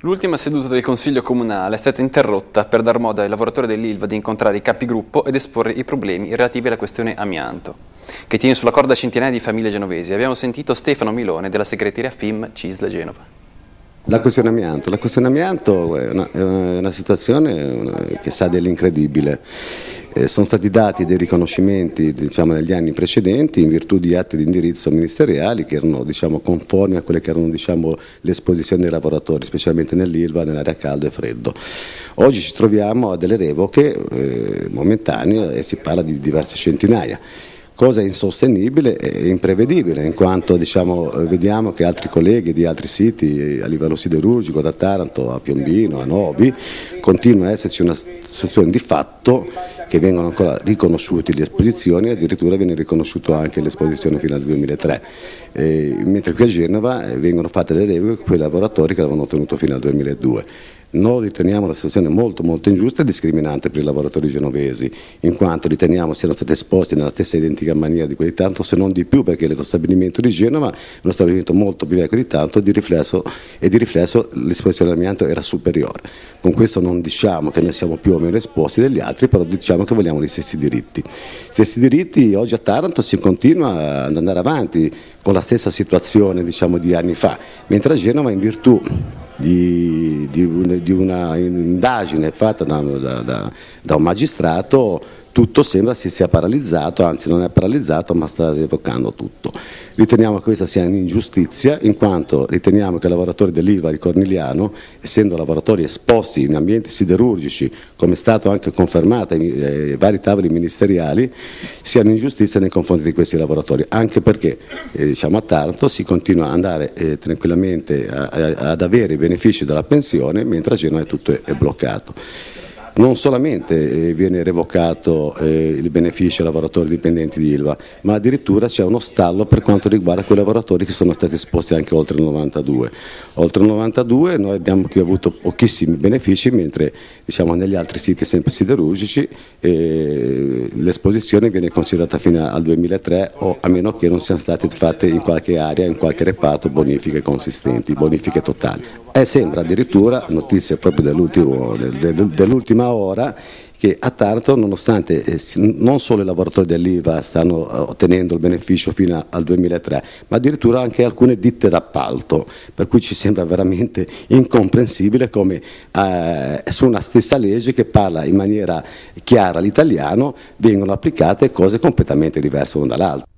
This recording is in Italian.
L'ultima seduta del Consiglio Comunale è stata interrotta per dar modo ai lavoratori dell'ILVA di incontrare i capigruppo ed esporre i problemi relativi alla questione amianto, che tiene sulla corda centinaia di famiglie genovesi. Abbiamo sentito Stefano Milone della segreteria FIM Cisla Genova. La questione amianto, la questione amianto è una, è una situazione che sa dell'incredibile. Eh, sono stati dati dei riconoscimenti diciamo, negli anni precedenti in virtù di atti di indirizzo ministeriali che erano diciamo, conformi a quelle che erano diciamo, le esposizioni dei lavoratori, specialmente nell'Ilva, nell'area caldo e freddo. Oggi ci troviamo a delle revoche eh, momentanee e si parla di diverse centinaia cosa insostenibile e imprevedibile in quanto diciamo, vediamo che altri colleghi di altri siti a livello siderurgico, da Taranto a Piombino, a Novi, continua ad esserci una situazione di fatto che vengono ancora riconosciute le esposizioni, addirittura viene riconosciuto anche l'esposizione fino al 2003, eh, mentre qui a Genova eh, vengono fatte le regole quei lavoratori che l'avevano ottenuto fino al 2002. Noi riteniamo la situazione molto molto ingiusta e discriminante per i lavoratori genovesi, in quanto riteniamo siano stati esposti nella stessa identica maniera di quelli tanto, se non di più perché lo stabilimento di Genova è uno stabilimento molto più vecchio di tanto di riflesso, e di riflesso l'esposizione all'amianto era superiore. Con questo non diciamo che noi siamo più o meno esposti degli altri, però diciamo che vogliamo gli stessi diritti. Stessi diritti oggi a Taranto si continua ad andare avanti con la stessa situazione diciamo, di anni fa, mentre a Genova in virtù di, di, un, di una indagine fatta da, da, da un magistrato tutto sembra si sia paralizzato, anzi non è paralizzato ma sta revocando tutto. Riteniamo che questa sia un'ingiustizia in quanto riteniamo che i lavoratori dell'Ilva di Cornigliano, essendo lavoratori esposti in ambienti siderurgici, come è stato anche confermato ai vari tavoli ministeriali, siano ingiustizia nei confronti di questi lavoratori, anche perché eh, diciamo, a Taranto si continua ad andare eh, tranquillamente a, a, ad avere i benefici della pensione, mentre a Genova tutto è bloccato non solamente eh, viene revocato eh, il beneficio ai lavoratori dipendenti di Ilva, ma addirittura c'è uno stallo per quanto riguarda quei lavoratori che sono stati esposti anche oltre il 92. Oltre il 92 noi abbiamo avuto pochissimi benefici, mentre diciamo, negli altri siti sempre siderurgici eh, l'esposizione viene considerata fino al 2003 o a meno che non siano state fatte in qualche area, in qualche reparto bonifiche consistenti, bonifiche totali. E sembra addirittura, notizia proprio dell'ultima ora, che a Taranto, nonostante eh, non solo i lavoratori dell'IVA stanno eh, ottenendo il beneficio fino al 2003, ma addirittura anche alcune ditte d'appalto, per cui ci sembra veramente incomprensibile come eh, su una stessa legge che parla in maniera chiara l'italiano vengono applicate cose completamente diverse l'una dall'altra.